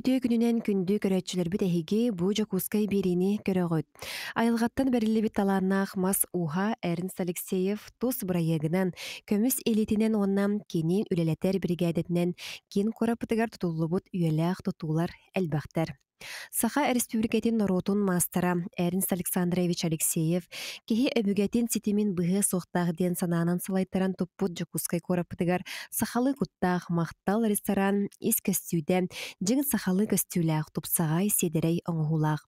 Үтө күнүнен күндү көрөтчүлөр эһиги бу жокускай берини көрөгөт. Айылгаттан берилибит талааннаах мас уха Эрнст Алексеев тус бұрайығынан көміс элитинен оннам кени үлелетер бригадетинен кен корапытыгар тутуллубут үйелээх тутуулар элбахтар. Саха республикатын норотун мастера Эрнст Александрович Алексеев кихи өбүгетин ситимин быһы соқтаах санаанан салайттаран туппут жокускай корапытыгар сахалы куттаах мақтал ресторан ис көстүүдэ жиң сахалы көстүүлээх тупсагай седерей оҥоһулаах.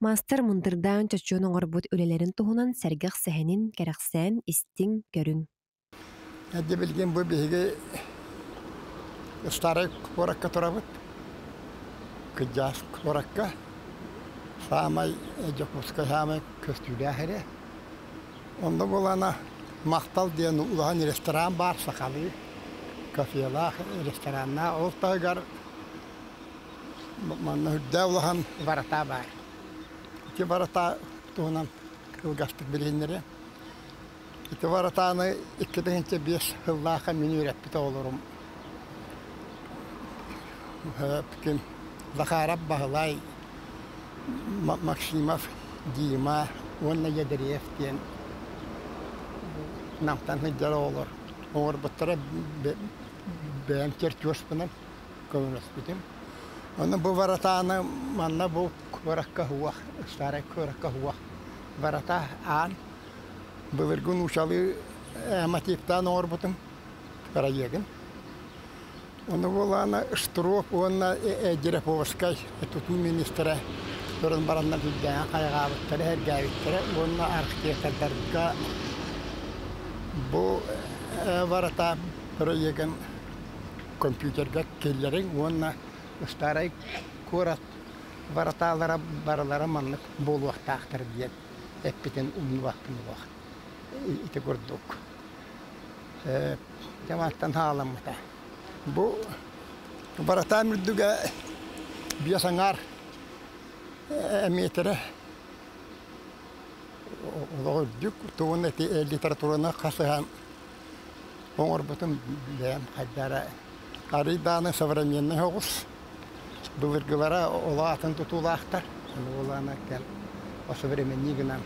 Мастер мундырдаан чочуон оҥорбут үлелерин туһунан сәргэх сэһэнин кэрэхсээн истиң бұл бігі старый тұрабыт. Кыджас коракка. Самай жокуска самай көстүләһере. Онда болана мақтал ден улахан ресторан бар сақалы. Кафелах ресторанна ол тагар манна хүддә улахан варата бар. Ити варата туһунан кылгастык билгеннере. Ити варатаны 2005 жыллаха мен үйрәтпіті олырым. Пікін Захарап Бағылай, Максимов, Дима, Онна Ядырев ден намтан хыджар олар. Оңыр бұттыра бәйім чертөш бұнын көңіліс бітім. Оны бұл варатаны манна бұл көракка хуақ, старай көракка хуақ. Варата ан, Былыргын ушалы әматиптан орбутым параегін. Оны болана штроп, онна Дереповскай, туту министра, көрін баранна бүлдән қайғабыттары, әргәбіттері, онна архитектордарға бұл варата параегін компьютерға келлерін, онна старай көрат вараталара баралара маннық болу вақтақтыр дейін. Эппетен умну вақтын вақт. ite kurduk. Cemaatten haalamata. Bu barata mürdüge biyasangar emiyetere Olurduk. Tuğun eti literatürüne kasıhan. Былыргылара олатын тутулақтар. Олана кәл. Современный гынан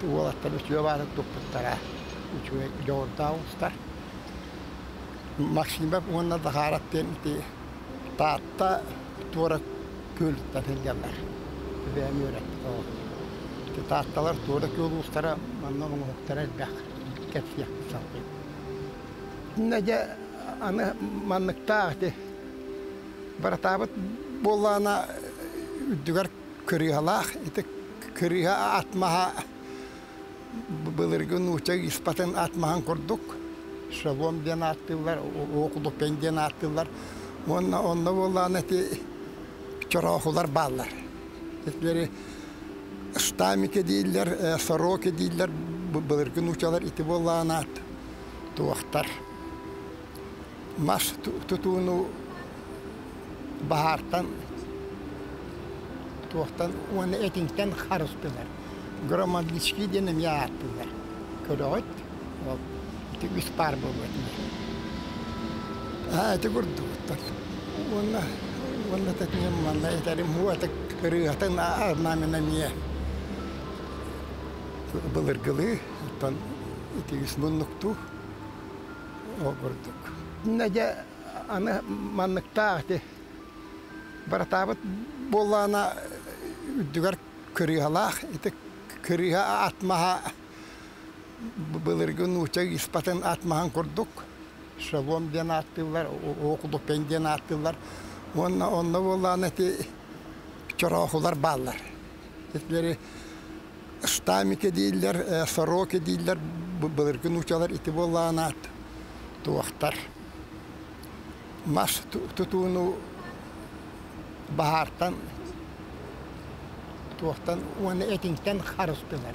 tuollatta nyt syövään tupputtara. Utsue joortaustar. Ti taatta tuoda kylttä hiljalla. Hyvää myödettä on. Ti taattalar tuoda kylustara manna mun hottara bäk. Ketsiä salli. Näjä anna mannak taahti. Varataavat bollana yddykär körihalah. Ite köriha atmaha былыргын уча испатын атмахан. Шалом ден аттылар, окулук пен ден аттылар. Онна онна болан эти чорохулар баллар. Этлери стамике дейдилер, сороке дейдилер, былыргын учалар ити болан ат. Туақтар. Мас тутуну бахартан туақтан оны этиңтен харыстылар. громаднички денем я аттылар. Көрөт. Ол ити испар болот. А, это гордуттар. Онна онна татнем манна этарим хуата кырыгатын арнамена мие. Былыргылы, тон ити исмуннукту. О гордук. Надя аны манныктаахты. Баратабыт боллана үддүгар көрүгалаах ити кырыха атмаха былыргын учак испатын атмахан курдук шалом ден аттылар окулук пен ден аттылар онна онна болан эти чорохулар баллар этлери стамике дейдилер сороке дейдилер былыргын учалар ити болан ат туактар мас тутууну бахартан туохтан уаны этиңтен харыстылар.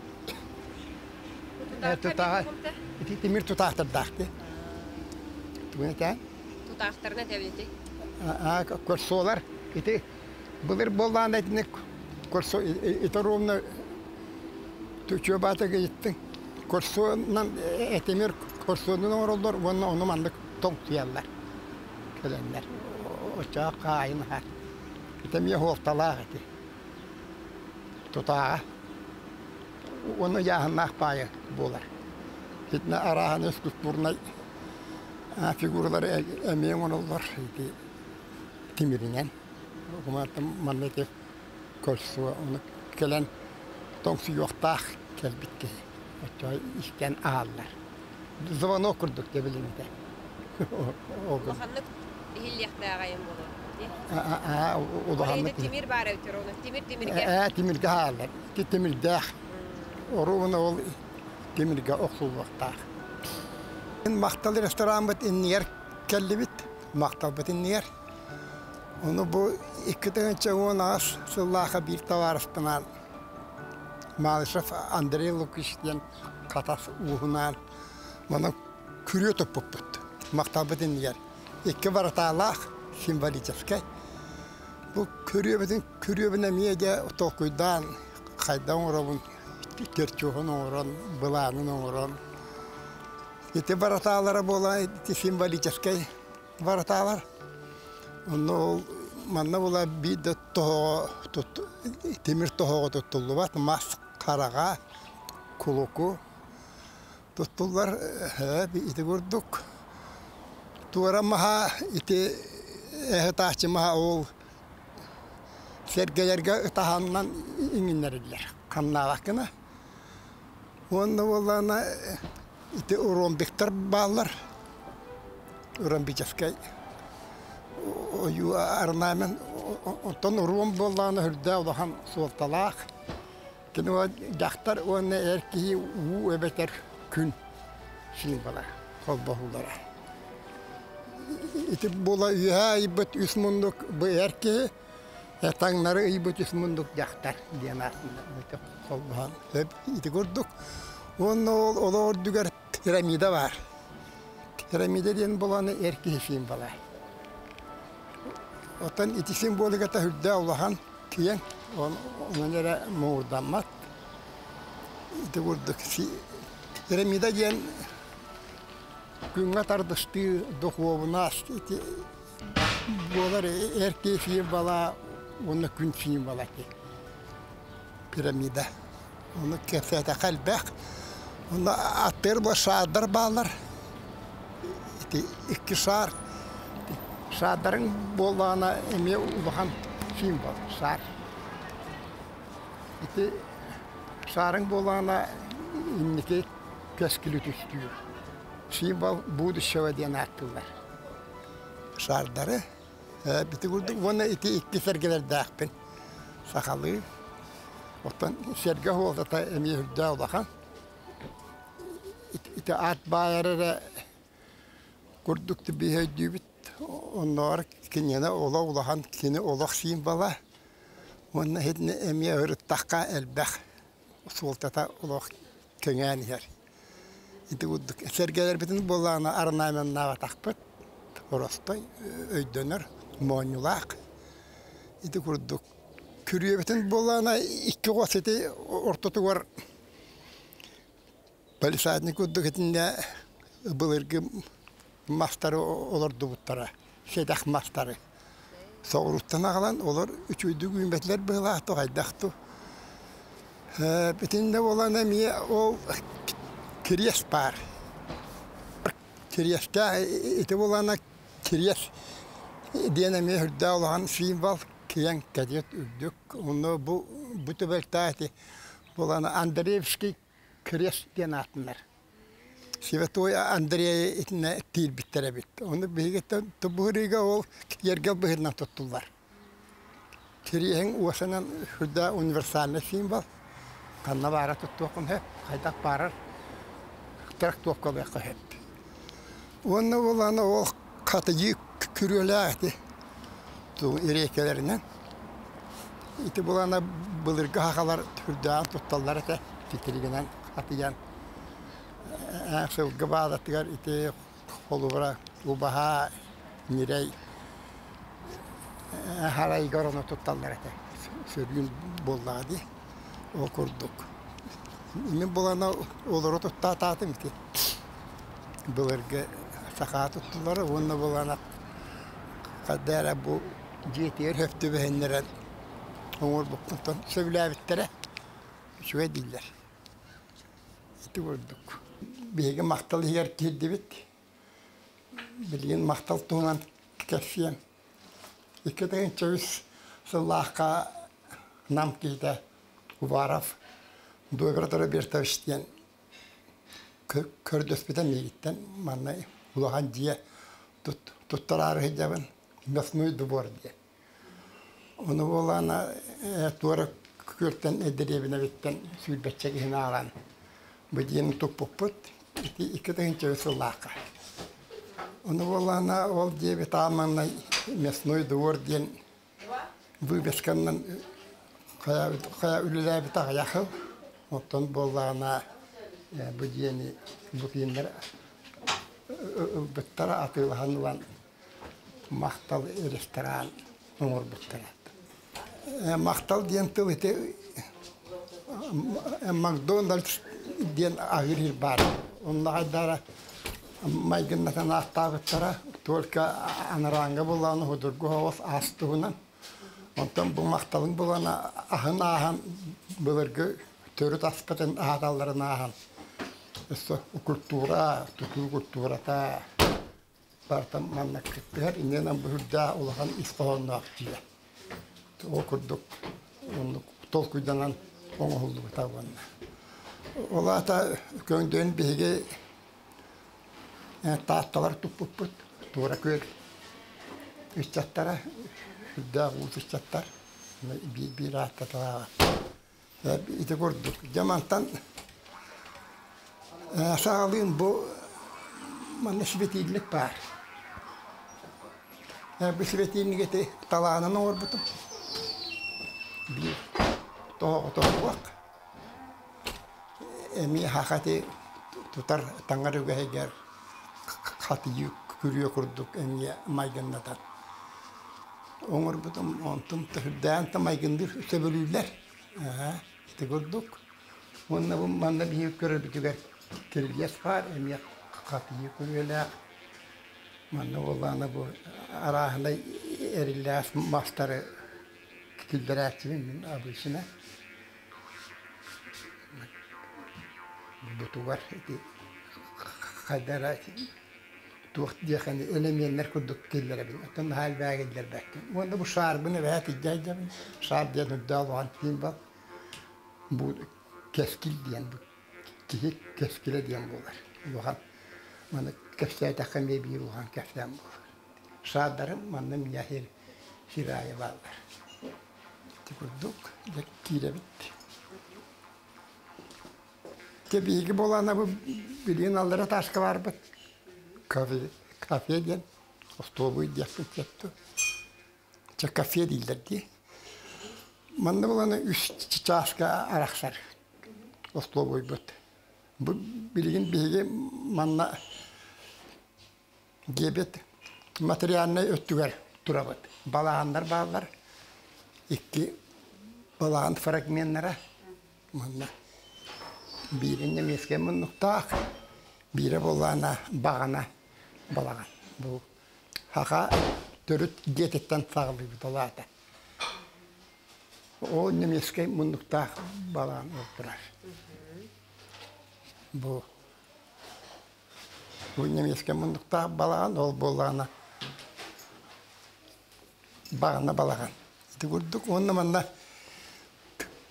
боллаан этник көрсо ити ровно түчө батыга иттин. Көрсонан этемир көрсонун оролдор вонна оны мандык тоң туяллар. Келенлер. Оча кайын хар. Итемия хофталаах ити. Тутааға. Оны яһыннах пайы болар. Хитне арахан өскүс бурнай фигуралар эмең оноллар ити тимиринен. Куматым маннете көрсү оны келен тоңсу жоқтақ келбитке. Очой истен ааллар. Звонок курдук деп болу. А а тимир бар өтөр оны. Оруына ол тимирге оксулуктах. Ин мактал ресторан бит иннер келли бит. Мактал бит иннер. Оны бу икки тыгынча он ас сыллаха бир товарыстынан Малышев Андрей Лукичтен катас уһунан мана күрү топпут. Мактал бит иннер. Икки бараталах символический. Бу көрү бине меде токуйдан кайдан орабын терчуһун орон быланын орон Ити бараталары бола, ити символический бараталар. Ол манна бола биде toho тут темир мас карага кулуку туттулар э гурдук. Туара маха э ол сергелерге. Онно болана ити уромбектер баллар. Уромбической ою арнамен онтон урум болланы хүрдә улахан суалталах. Кини о жақтар оны эрки у эбетер күн шин бала холбохулара. Ити бола үйә ибет үс мундук бу ыйбыт үс мундук жақтар диен артында. Ити холбохан. Ити көрдүк. Оны ол олор дүгер пирамида бар. Пирамида ден боланы эрки шин бала. Отан ити символика та хүрдә улахан киен. Onun yere muğurdanmak. İti vurduk. Piramida diyen günga tardıştı dokuvunas. İti bolar erkeği fiyin bala bala ki. Piramida. Onu kefete kalbek. Onu attır bu şadır bağlar. İti iki şar. Şadırın bolağına eme ulahan fiyin bala. Şar. Ити сарың болана иннеке көскілі түстүйі. Символ будущего ден аттылар. Шардары. Біті күрді, оны ити икки сәргелер дәқпін. Сақалы. Оттан серге холда та әме хүрді олақан. Ити ат байыры күрдікті бейі дүйбіт. Онлар кенені ола олақан, кені олақ символа. Онна хедне эмия ырыттаққа әлбәқ. Султата улох көңән хер. Ити уддук. Сергелер битин боллана арнаймен нава. Оростой өйдөнөр, монюлақ. Ити курдук. Күрüе битин боллана икки гос ити ортоту бар. Полисадник уддук этинде былыргы мастары олорду буттара. Шедах мастары. Соғыруттан ағалан олар үчүйді күмбетлер бұғыла. Бітінде әмие ол кирес бар. Киреске ити болана киян кәдет үрдік. Оны бұл бұты бәлтәті болана Андреевский кирес ден атынлар. Святой Андрей итне тил биттере бит. Оны бегетте тубурига ол ергел быһырнан туттулар. Кириен уасанан хүрдә универсальный символ. Канна бара туттуқын хеп, хайдак барар. Трак туққа бәқә хеп. Оны оланы ол катыйы күрөләді. Ту ирекелеринен. ити булана былыргы хакалар түрдән тутталлар эте титиригенен атыян сылгы баадаттыгар ити холубара убаха нирей харай гороно тутталлар эте. Сөргүн боллаади ол курдук. Мен булана олоро тутта таатым ити. Былыргы саkaa туттулар онна булана кадара бу жетер höftü behenleren Oğul bukkuntan söylevittere şöyle diller. İti vurduk. Bege maktal yer kirdi bit. Bilgin maktal tuğunan kesiyen. İki de çöz sallahka nam kiyde uvaraf. Doygratora bir tavştiyen. Kördös biten mi gitten. Manna ulahan diye tut. Mesnuy dubor diye. Onu olana tuora kyrten ederevine vitten sylbetsek ihan alan. Budien tuppuput, iti ikkatain tjöysulaaka. Onu olana ol dievi taamanna mesnoi duordien vyveskannan kaya kaya yliläävi tahjahıl. Mutta on bollana budieni bukiinner ylbettara atilhan lan mahtal restoran numur buttara. мақтал диэн тыл ите макдоналдс диэн агырыр бар. Оннага дара майгыннатан аттабыттара только анаранга буланы худургу ховос астугунан онтон бу макталың булана ахын ахан былыргы төрү таскатын ахаталларын ахан Eso kulttuura, tutu kulttuurata, parta manna kippihar, innan buhudda ulahan iskohonnaaktiya. okurduk. Onu tolkuydanan paar. Ja bu svetiillik ete talaanan orbutum. bir tohuak. Emi hakati tutar tangaruga heger kati yük kürüye kurduk emi maygınladan. Oңор бутум онтум тыһырдаан та майгынды сөбөлүүлер. Аа, ите курдук. Онна бу манна бии көрөбүтүгер кирилгес бар эми каты көрүлөр. Манна болана бу арахында эрилләс мастары diye nudda olan tim bak. Bu keskil diyen bu kişi keskile diyen bular. Yohan mana keskile takım bir yohan keskile bular. Şardarım manım yahir şiraya varlar. kurduk. Kiire bitti. Tebiği bolana bu bilin allara taşka var bu. Kafe, kafe diyen. Ostobu yapın yaptı. Çak kafe değiller diye. Manda bolana üç çaşka araksar. Ostobu bu. Bu bilgin bilgi manna gebet. Materyalini öttüger durabat. Balahanlar bağlar. İki балаан фрагменттара манна биринне меске муннуктаах бире болана багана балаган бу хаха төрүт дететтен сагылы болата о немеске муннуктаах балаан олтурар бу бу немеске муннуктаах балаан ол болана багана балаган. Тигурдук онна манна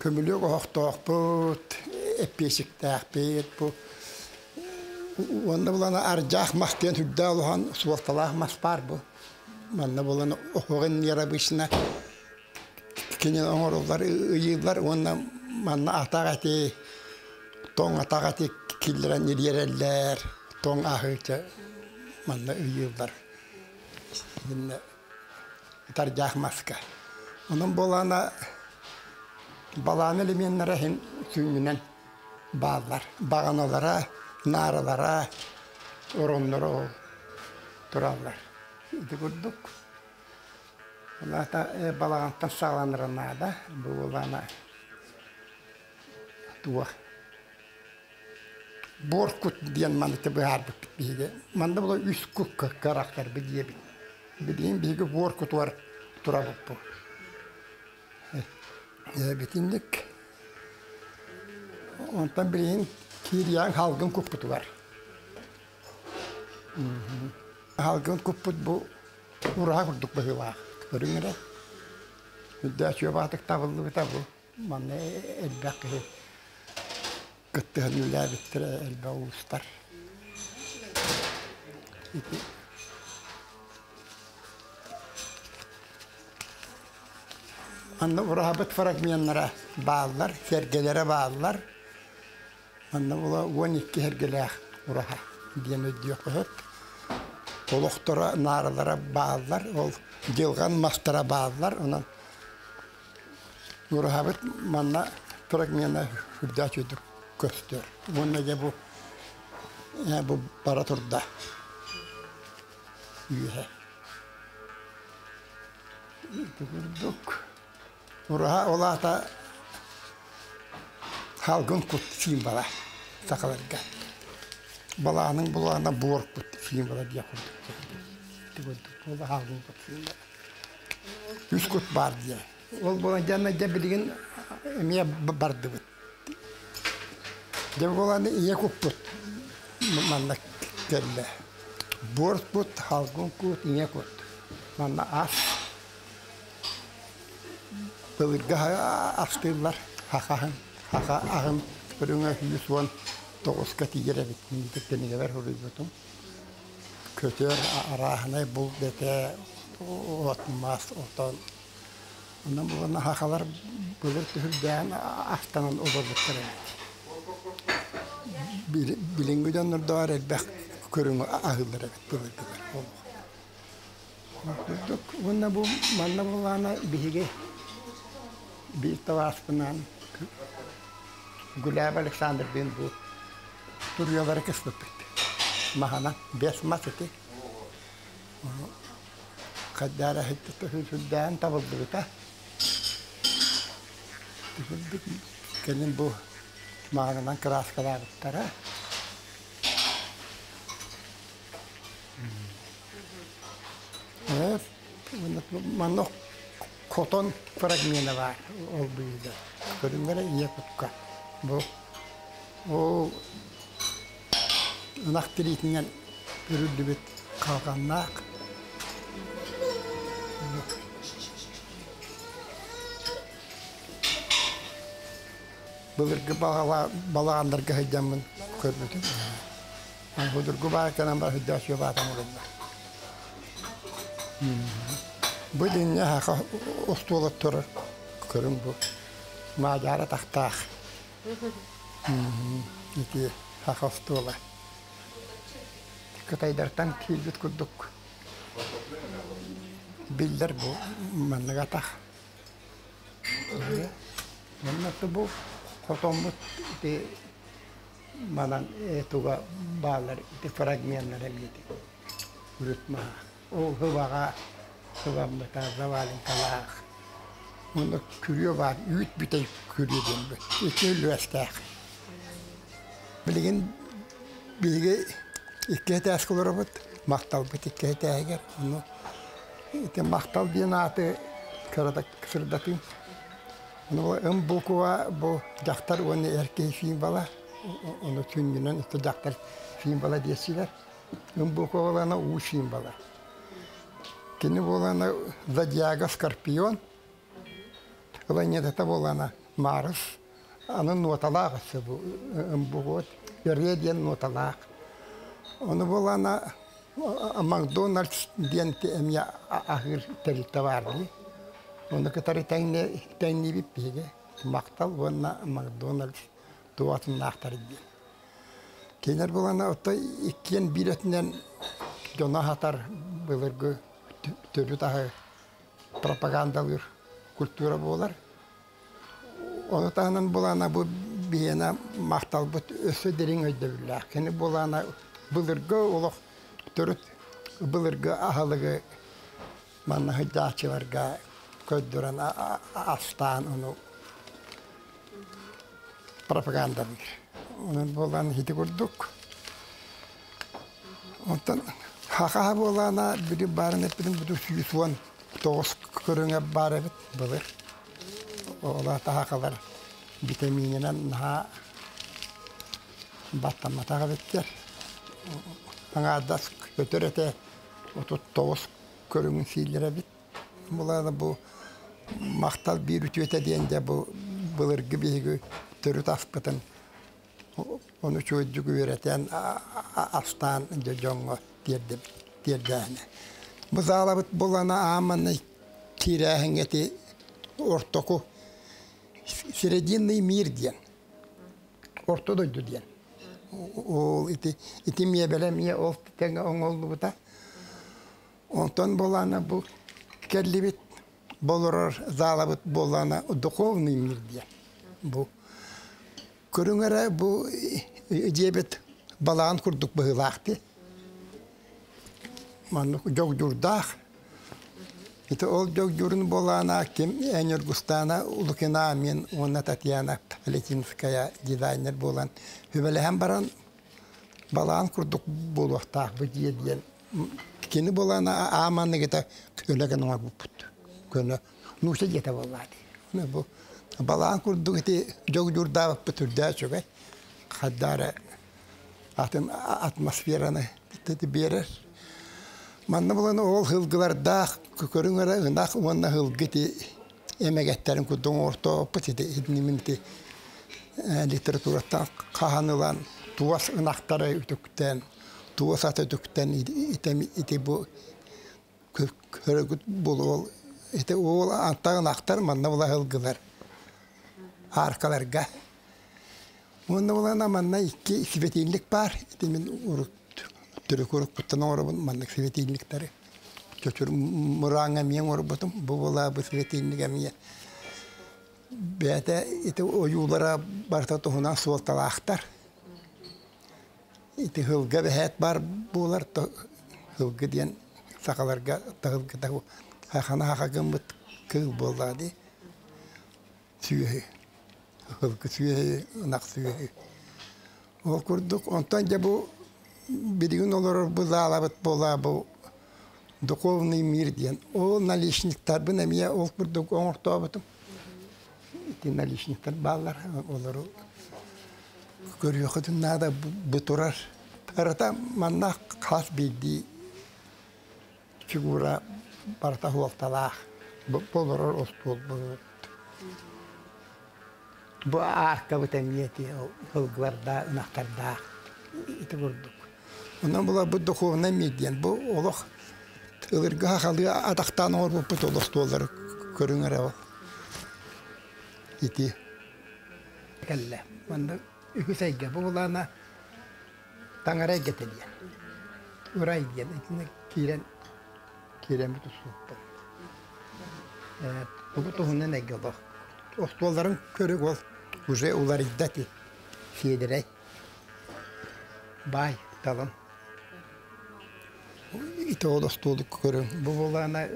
көмүлөк охтоохпут эппесиктаахпит бу. Уонна булана аржаах мастен хүддаа улахан суалталаах мас бар бу. Манна булана охоген ярабышна кине оңорулар ыйылар уонна манна атагати тоң атагати киллерен иререллер тоң ахыча манна ыйылар инне таржаах маска онун булана баланы элеменнere хин сүйүнүнен баалар. Баганалара, наралара, ороннора туралар. Ити курдук. Улата балагантан сааланырына да, бу улана туа. Боркут диен манты баар биге. Манда була үс күк карактер биге бит. Бидин биге боркут бар тура бу. Битиндик. Онтан билин кириян халгын күппүтү бар. Халгын күппүт бу ураа курдук быгыла. Көрүңөрө. Үддә чөбатык табылды бу. Манна элбәк кыттыһын үләбиттер элбә устар. Анна урабыт фрагменттары баалар, сергелері баалар. Анна ула 12 сергелер ураха диен өдүк көт. Толуктора нарылары баалар, ол жылган мастара баалар, онан урабыт манна көстөр. Монна же бу я бу бара турда. Үйе. Көрдүк. Ураha olata halgın kut film bala sakalarga. Balanın bulağına buğur kut film bala diye kurduk. Ola halgın kut film bala. Üç kut. Ol bolan janna jabiligin emiye bardı kelle. Buğur kut halgın kut iye kut. Manna as Бөгіргі астылар, хақағын, хақа ағын, біріңі үйіс он тоғызға тигері бит, міндеттенеге бар хұры бұтым. Көтер арахынай отон. Онан бұлына хақалар бұлыр түхілдән астанан оларлықтар бит. Билингіден нұрдуар әлбәқ көріңі ағылар бит, бұлырды бар. Онна бұл, манна Биттаваспынан Гуляб Александр бен бу турьялары кыстыппыт. Махана бес масыты. Түхүлдән табылды бита. Түхүлдік кенин бу мағынан краскалағыттара. Evet, манно котон фрагменты бар ол бүйді. Көріңдері ие құтқа. Бұл ол ұнақ тірейтінен үрілді қалғаннақ. Бұлырғы балағандарға хайдамын көрмедім. Бұлырғы бар ашуы батам ұрындар. Бұл дүние хақа ұстуылы тұрыр көрін бұл. Мағара тақтақ. Ити хақа ұстуылы. Кытайдартан бұл манныға тақ. Маннаты бұл хотомбут ити манан этуга баалар ити фрагменттар эмити. Үрүтма. Ол var, üyüt bitey kürüyor den bu. İki üniversite. Bilgin bilgi iki etes kılır bu. Maktal bit iki eteger. Onu ite maktal diyen atı kırada kısırdatın. Onu bu ön bukuva bu jaktar onu erkeği film bala. Onu tüngünen işte jaktar film bala diyesiler. Ön bukuva olana u film bala. Кини болана Зодиака Скорпион. Ланет это болана Марс. Аны ноталақ се бу бугот. Береден ноталақ. Оны болана Макдональдс диенте эмя ахир теритаварни. Оны катары тайне тайне биппеге. Мактал вона Макдональдс туатын нахтар диен. Кейнер болана отта иккен биретинен жона хатар былыргы төрү тағы пропагандалыр культура болар. Onu tanın bulana bu biyana mahtal bu ösü derin ödevler. Kini bulana bılırgı oluk törüt bılırgı ahalıgı manna köddüren astan onu propaganda bir. Onun bulan hidi kurduk. Ondan haka bulana biri barın hepinin bu yüzüven toğuz körüne bar evet bılır. Ola da hakalar vitamininen ha battama сийлере бит. Буланы бу мактал бир үтөтө дегенде бу былыргы биги төрүт аспытын çocuğu öğreten astan jojongo derdi derdane. Bu zalabıt bulana amanı kirahengeti ortoku серединный мир диен. Ортодойду диен. Ол ити ити мие беле мие ол теңе оңолду бута. Онтон болана бу келлибит болорор залабыт болана духовный мир диен. Бу көрүңөрө бу жебет балаан курдук быһылаахты. Манну жог журдаах. Ити ол жог журун болана ким Энер Густана улукина мен онна Татьяна Палетинская дизайнер болан. Хүбелеһен баран балаан курдук болуактаах бу дие диен. Кини болана аманны гета көлеген оңа буппут. Көнө нуша жете боллады. Бу балаан курдук ити жог журдаа бүтүрдää чөгө. Атын атмосфераны тити берер. Манна булан ол хылгыларда көрүңөрө ынак уонна хылгыти эмегеттерин кудун орто туас туас аты ите ол антагын актар манна була хылгылар аркаларга Онда булана манна икки светильник бар. Урук буттан орабын маннык светильниктары. Чөчүр мураңа мен орабытым. Бу була бу светильник эмие. Бәте ите оюлара барта тухунан суолталаахтар. Ите хылга бәһәт бар булар хылга диен сакаларга тагылга тагу. Хахана хакагым бут кыл болады. Сүйе. Хылга сүйе, нак сүйе. Ол курдук онтан же бу бидигин олор бу залабыт бола бу духовный мир диен. Ол наличниктар бу немие ол курдук оңортобутум. Ити наличниктар баллар олору көрүөхөтүн нада бу турар. Тарата манна хас биди фигура барта хуалталах. Болорор оспол болор. Бу темиети хылгларда, нахтарда ити көрдүк. Онан була бу духовный медиан, бу олох ылырга халы атактан ор бу толос толар көрүңөр ал. Ити келле. Манда үкүсәйгә бу булана таңара гетелия. Урай диен, итне кирен бу тусуп. Э, бу тухунан эгело. Остолларын көрүк ол уже улар иддати сиедерей. Бай, ол остолу көрүм. Бу болана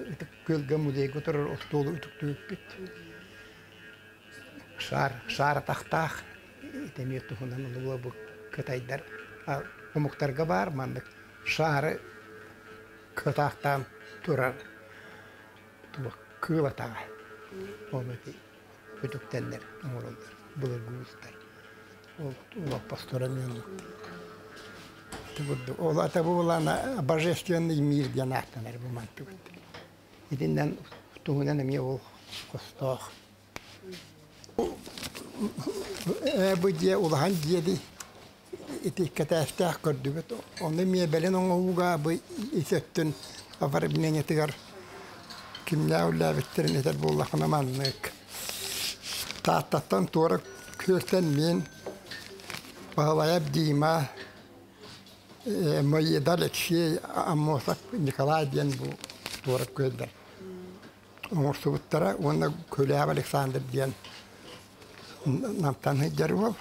көлгө музей көтөрөр остолу үтүктүп бит. Шар, шар тахтах. Ите мир тухунан улула бу кытайдар. Умуктарга бар мандык. Шары кытахтан турар. Туба кыла тага. Оны өтүктенлер, оңоролдар, булар густар. Ол ула пасторамен. Ол ата булана божественный мир диен аттанар бу мантык. Идинден тугунан эме ол костох. Оны афар бинене тигар кимля ула биттерин этер буллахына маннык. Тааттаттан туора көлтен мен Павлояб Дима мой Алексей Амосов Николай ден бу туора көлдер. Оңорсубуттара, онна Көляб Александр ден намтан хыджар.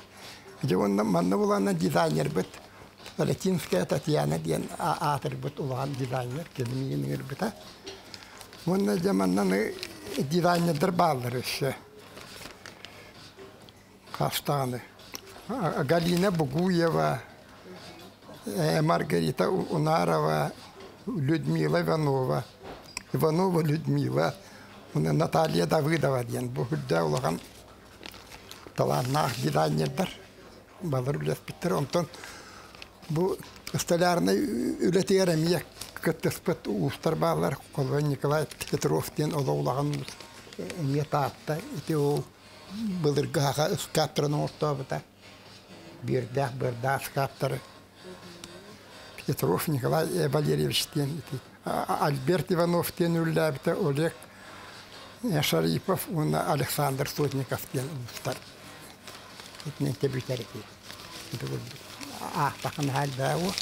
Же онна манна булана дизайнер бит. Латинская Татьяна диен атыр бит улан дизайнер келмигин бит. Онна заманнан дизайнердер балдыр еще. Каштаны. Галина Бугуева, Маргарита Унарова, Людмила Иванова, Иванова Людмила, Уна Наталья Давыдова диен. Бу хүлдә улаган таланнах дизайнердер. Балыр үлес биттер. Онтон бу столярны үлетер мия кыттыспыт устар балар. Колон Николай Петров диен ола улаган не таатта. Ити ол былыргаха ыскаптырын ортобыта. Бирдах, бирдах скаптыры. Петров Николай э, Валерьевич А- Альберт Иванов тен үлләбіті, Олег э, Шарипов, оны Александр Сотников тебітер ити. آه، أعتق مع الباوق